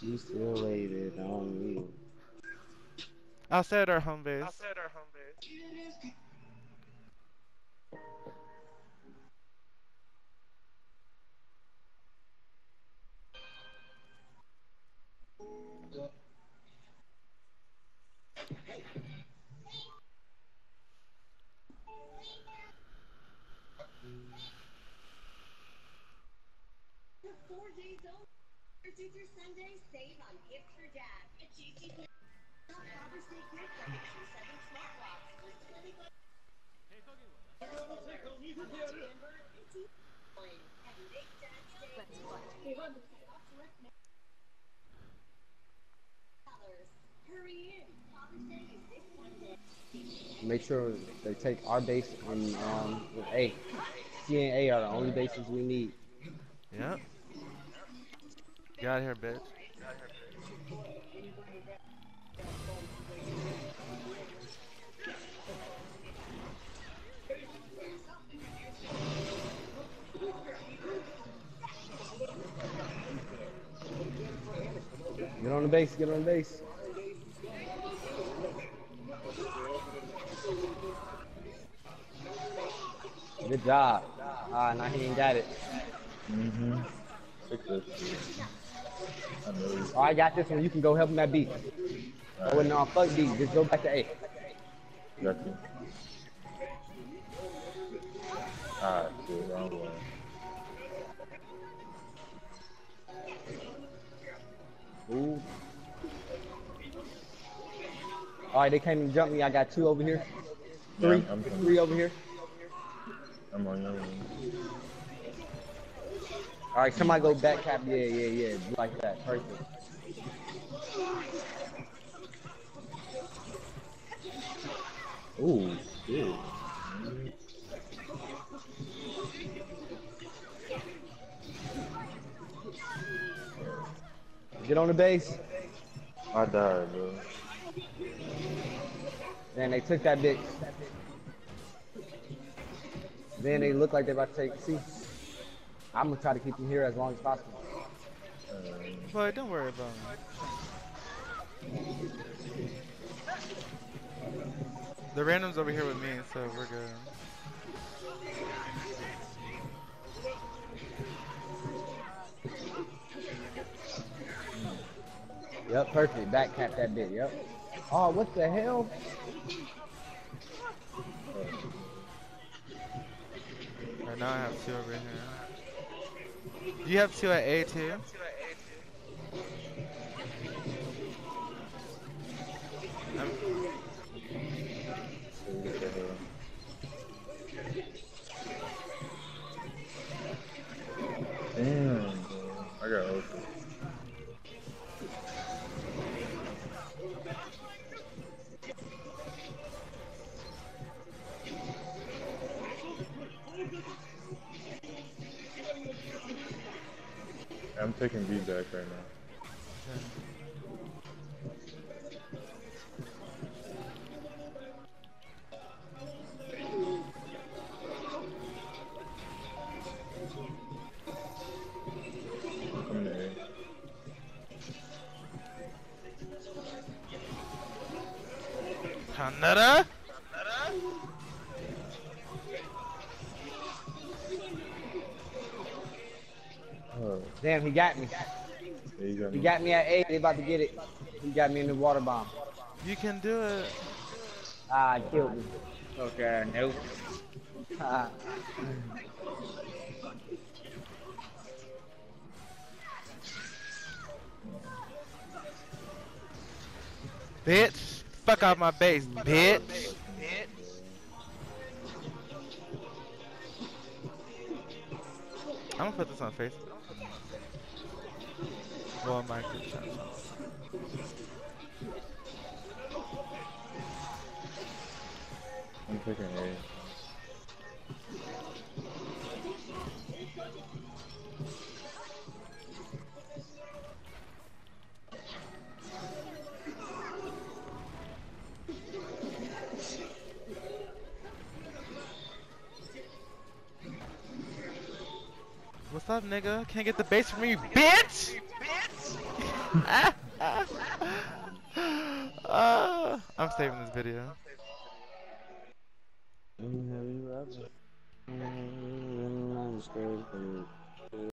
She still waited on me. Outside our home base. Outside our home base. Teacher Sunday, save on for dad. At Father's Day gift seven smart locks with 25 Hurry in. Day is this Monday. Make sure they take our base and um with A. C and A are the only bases we need. Yep. Get out of here, bitch. Get on the base, get on the base. Good job. Ah, now he ain't got it. Mm-hmm. Oh, I got this one. You can go help him at B. Oh, no, fuck B. Just go back to A. Got you. Ah, shit, wrong way. Ooh. All right, they came and jumped me. I got two over here. Three, I'm three over here. I'm on your way. All right, somebody go back cap. Yeah, yeah, yeah. Like that. Perfect. Ooh, shit. Get on the base. I died, bro. Then they took that bitch. Then they look like they're about to take. See, I'm gonna try to keep them here as long as possible. But don't worry about me. The random's over here with me, so we're good. Yep, perfect. Back cap that bitch. Yep. Oh, what the hell? Right now I have two over here. You have two at A too? Hell. Damn. I got open. I'm taking B back right now. Coming Damn, he got me. there. He got me at eight. They about to get it. He got me in the water bomb. You can do it. Ah, he killed me. Okay, nope. Ah. Bitch. Fuck off my base, bitch. I'm gonna put this on Facebook. Well, my. I'm taking A. What's up, nigga? Can't get the base from me, bitch! Uh, I'm saving this video. Mm. Mm, scared.